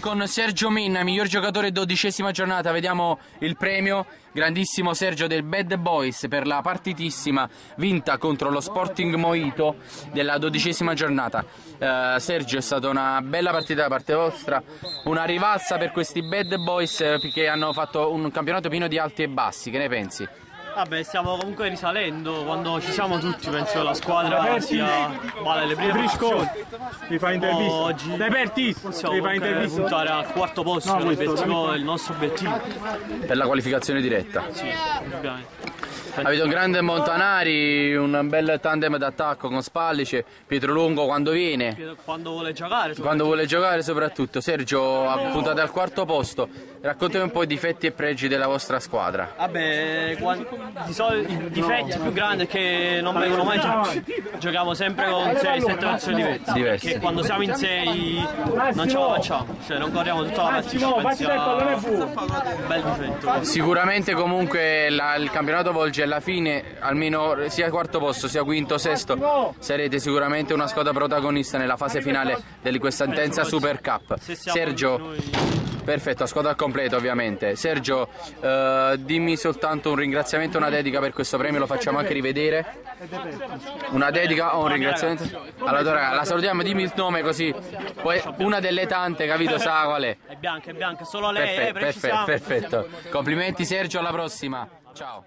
con Sergio Minna, miglior giocatore dodicesima giornata. Vediamo il premio. Grandissimo Sergio del Bad Boys per la partitissima vinta contro lo Sporting Moito della dodicesima giornata. Eh, Sergio è stata una bella partita da parte vostra, una rivalsa per questi Bad Boys eh, che hanno fatto un campionato pieno di alti e bassi. Che ne pensi? Vabbè, stiamo comunque risalendo, quando ci siamo tutti penso che la squadra sia vale le prime posizioni. Mi fa intervista. Oggi Dai Pertis, possiamo mi fa intervista. puntare al quarto posto, No, che è questo, l'obiettivo- il nostro obiettivo. Per la qualificazione diretta. Sì, ovviamente. Avete un grande Montanari, un bel tandem d'attacco con Spallice, Pietro Lungo quando viene. Quando vuole giocare, Quando vuole giocare soprattutto, Sergio ha puntato al quarto posto, raccontami un po' i difetti e pregi della vostra squadra. Vabbè, di solito i difetti più grandi è che non vengono mai giocati. Giochiamo sempre con 6-7 persone diverse. Diverse. Perché quando siamo in 6 non ce la facciamo, cioè non corriamo tutta la partita. Penso bel difetto. Sicuramente comunque la- il campionato volge alla fine, almeno sia quarto posto sia quinto, sesto, sarete sicuramente una squadra protagonista nella fase finale di questa intensa Super Cup. Sergio, perfetto, a squadra completa ovviamente. Sergio, eh, dimmi soltanto un ringraziamento e una dedica per questo premio, lo facciamo anche rivedere. Una dedica o un ringraziamento? Allora, raga, la salutiamo, dimmi il nome così. Poi una delle tante, capito, sa qual è. È bianca, è bianca, solo lei, eh, Perfetto, perfetto. Complimenti Sergio, alla prossima. Ciao.